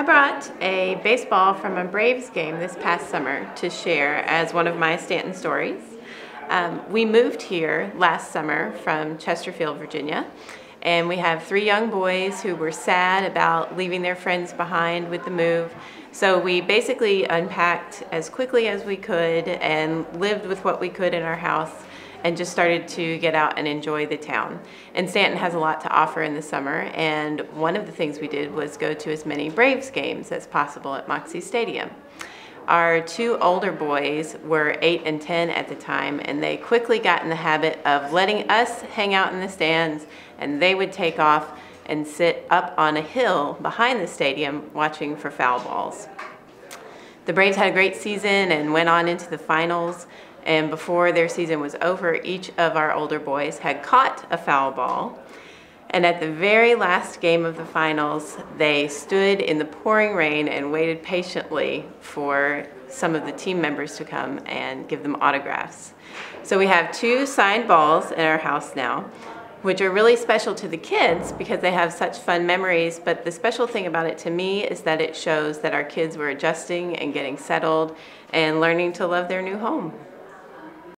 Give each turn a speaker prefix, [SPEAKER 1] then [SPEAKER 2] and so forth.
[SPEAKER 1] I brought a baseball from a Braves game this past summer to share as one of my Staunton stories. Um, we moved here last summer from Chesterfield, Virginia, and we have three young boys who were sad about leaving their friends behind with the move. So we basically unpacked as quickly as we could and lived with what we could in our house and just started to get out and enjoy the town. And Staunton has a lot to offer in the summer, and one of the things we did was go to as many Braves games as possible at Moxie Stadium. Our two older boys were 8 and 10 at the time, and they quickly got in the habit of letting us hang out in the stands, and they would take off and sit up on a hill behind the stadium watching for foul balls. The Braves had a great season and went on into the finals. And before their season was over, each of our older boys had caught a foul ball. And at the very last game of the finals, they stood in the pouring rain and waited patiently for some of the team members to come and give them autographs. So we have two signed balls in our house now which are really special to the kids because they have such fun memories. But the special thing about it to me is that it shows that our kids were adjusting and getting settled and learning to love their new home.